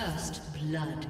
First blood.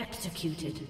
Executed.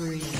Three.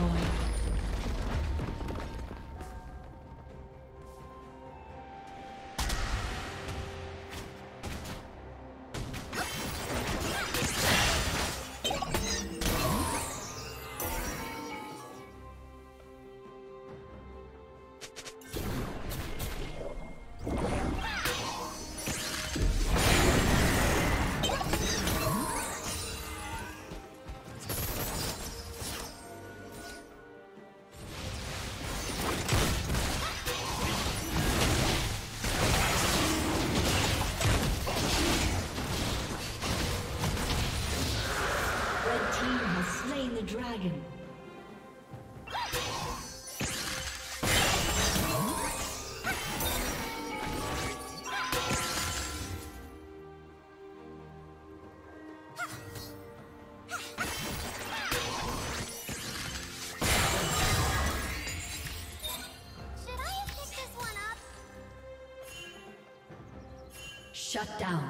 destroyed. Shut down.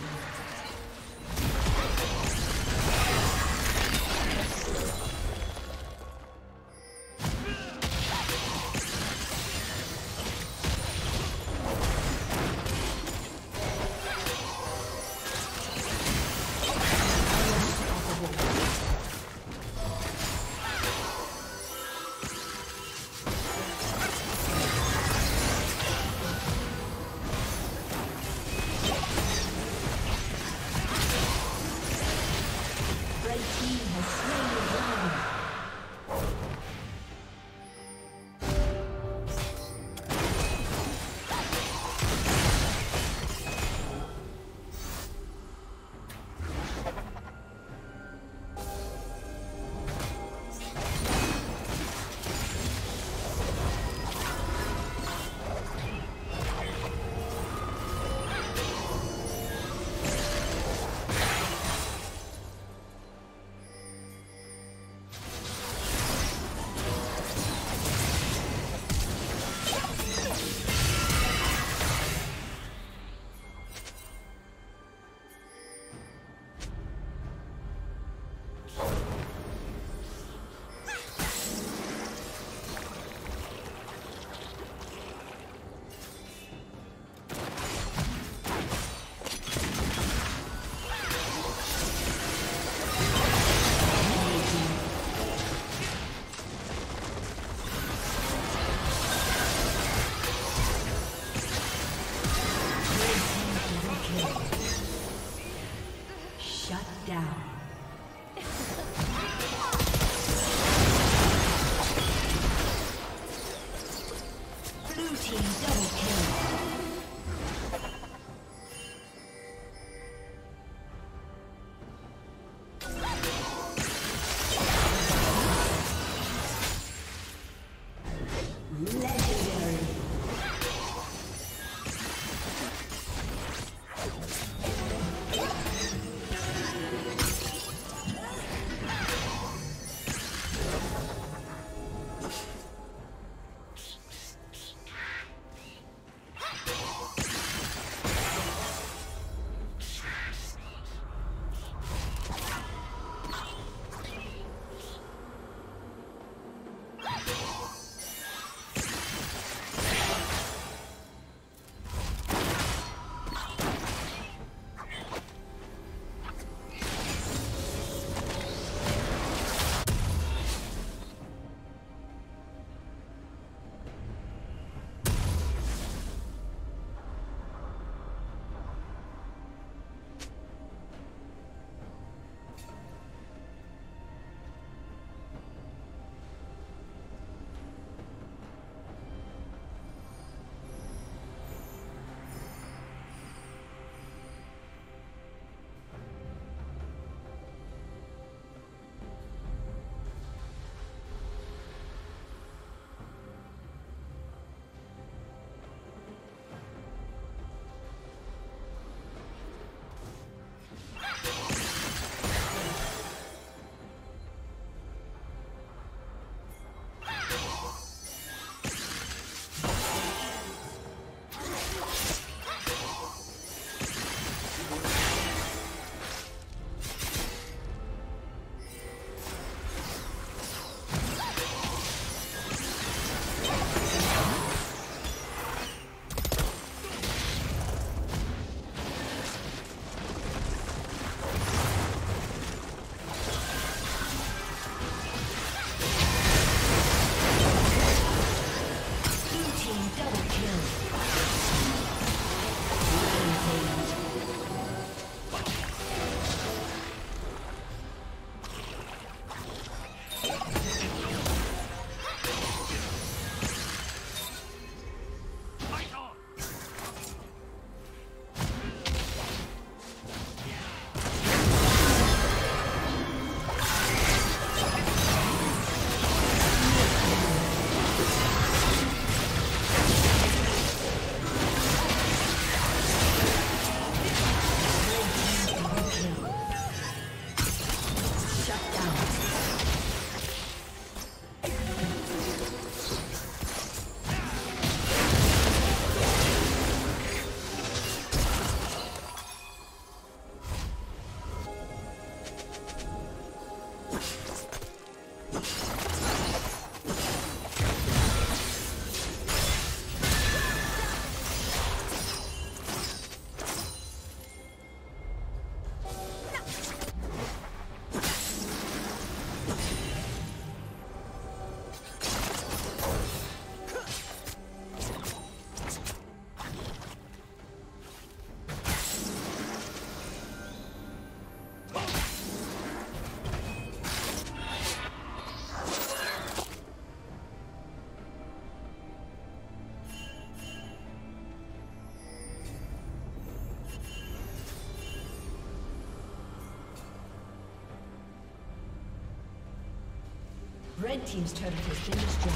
Red Team's turret has been destroyed.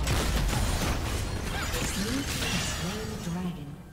Blue Team slain the dragon.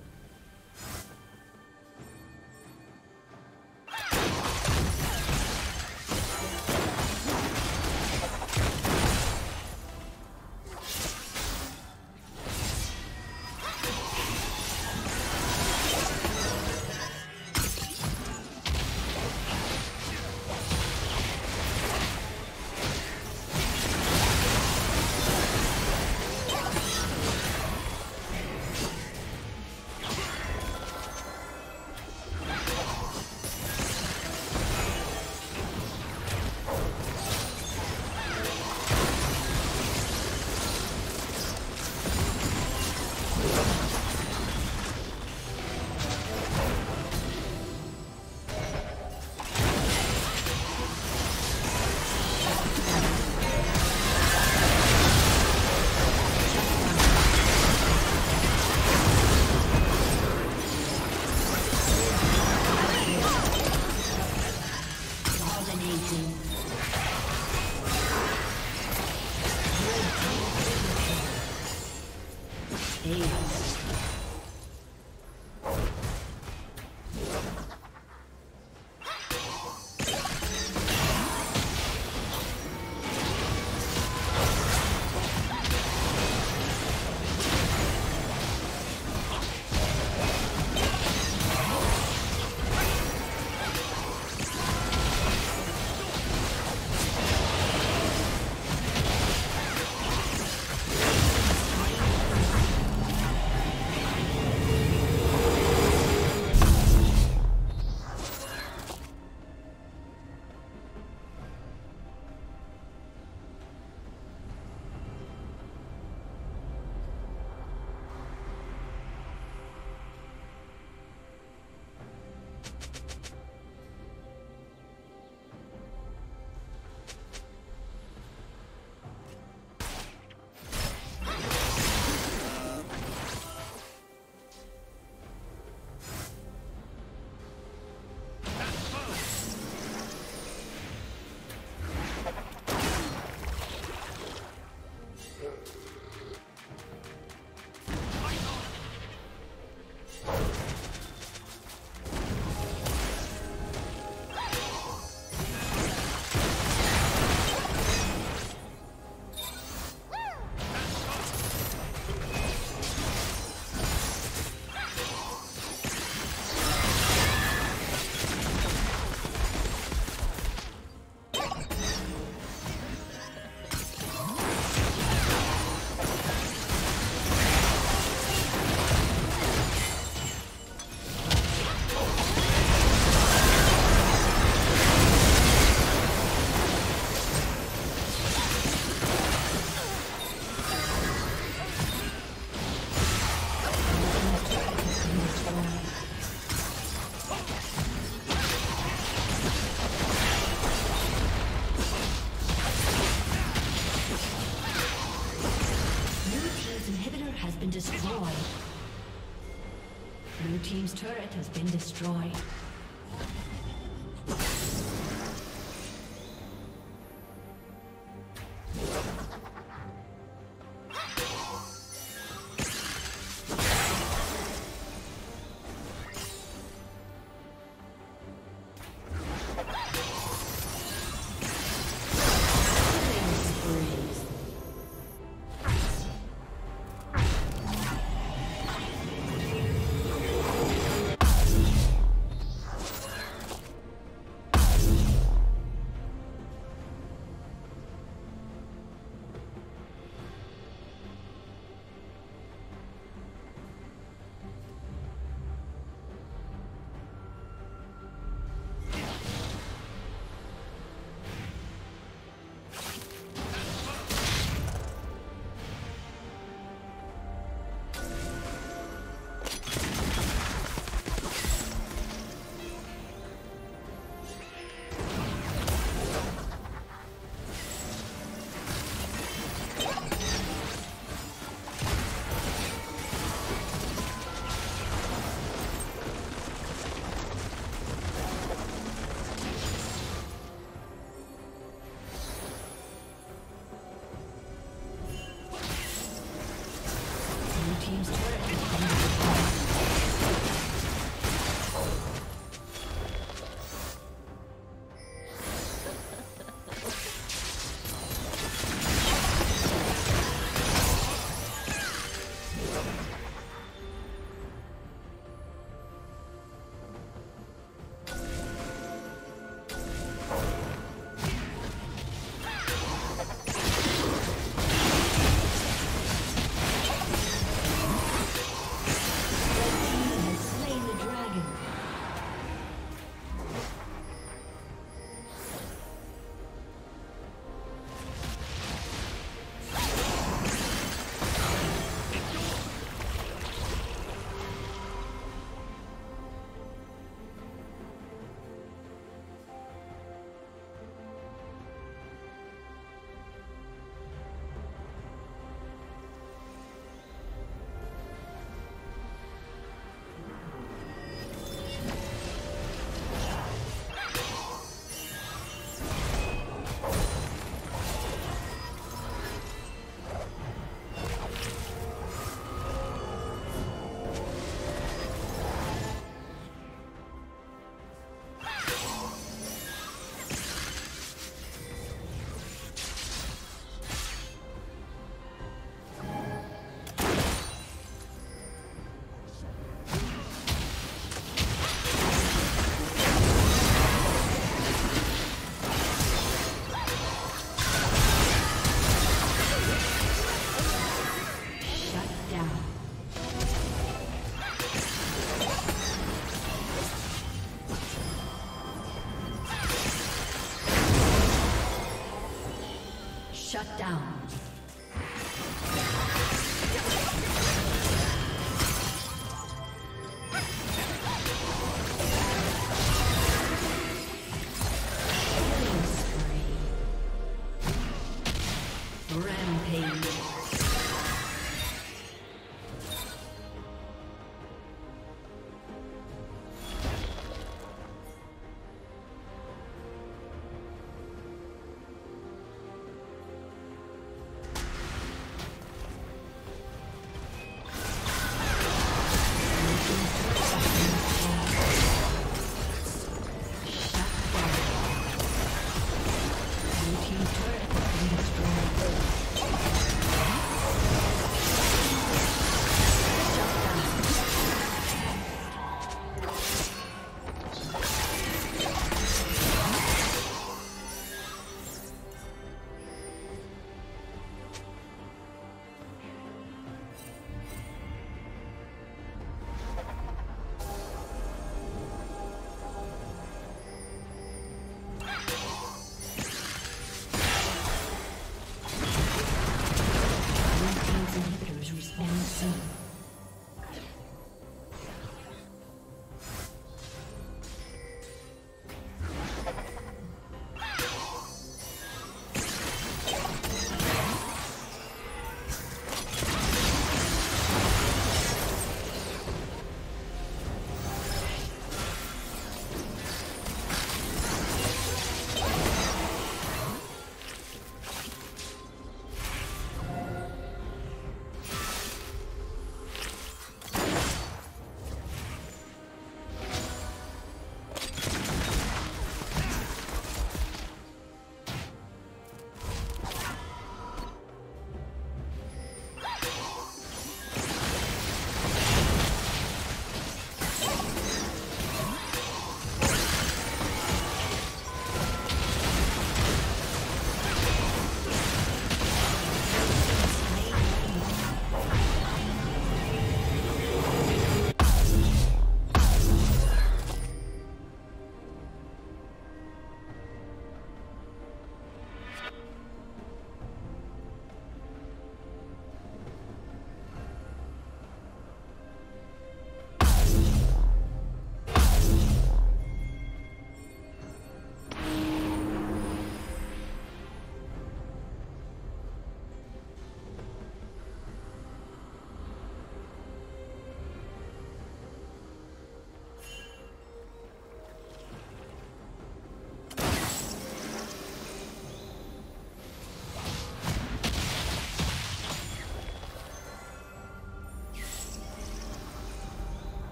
Has been destroyed. Shut down.